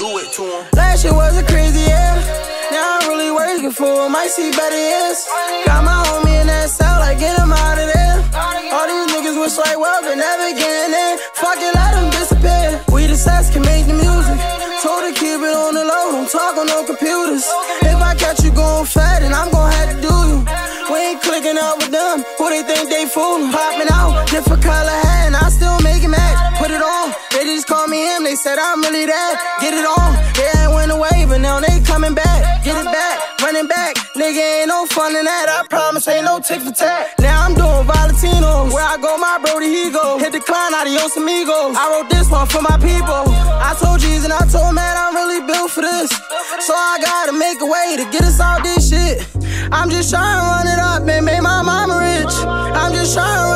do it to him. Last year was a crazy year. Now I'm really working for him. Might see better years. Got my homie in that cell, like get him out of there. All these niggas wish like well, but never getting in. Fuck it, let them disappear. We the sets can make the music. Told her keep it on the low, don't talk on no computers. If I catch you going fat, then I'm gon' have to do you. We ain't clicking up with them. Who they think they fooling? Popping out, different color just call me him. They said I'm really that. Get it on, they ain't went away, but now they coming back. Get it back, running back. Nigga ain't no fun in that. I promise ain't no tick for tat. Now I'm doing Valentinos. Where I go, my brody, he go. Hit the decline, adios amigos. I wrote this one for my people. I told Jesus and I told man I'm really built for this. So I gotta make a way to get us out this shit. I'm just trying to run it up and make my mama rich. I'm just trying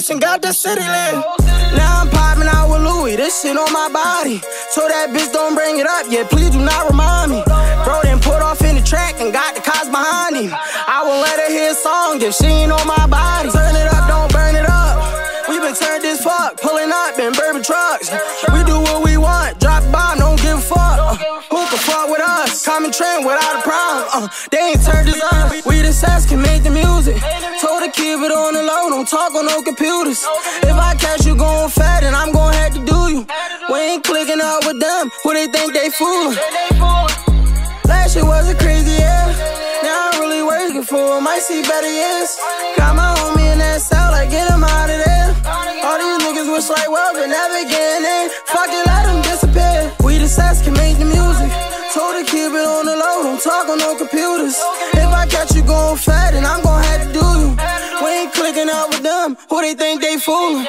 face and got the city lit. Now I'm popping out with Louis, this shit on my body. So that bitch don't bring it up, yeah, please do not remind me. Bro then put off in the track and got the cars behind him. I won't let her hear a song if she ain't on my body. Turn it up, don't burn it up. We been turned this fuck, pulling up in bourbon trucks. We do what we want, drop bomb, don't give a fuck. Uh, who can fuck with us? Common trend without a problem. Uh, they ain't turned us up. We the sets can make the music. Told her keep it on the don't talk on no computers. If I catch you going fat, then I'm gon' have to do you. We ain't clicking up with them, who they think they fooling. Last year was a crazy year. Now I'm really working for him. Might see better years. Got my homie in that cell, like get him out of there. All these niggas wish like well, but never getting in. Fuck it, let them disappear. We the sets can make the music. Told her keep it on the low, don't talk on no computers. If I catch you going fat, Who they think they fool?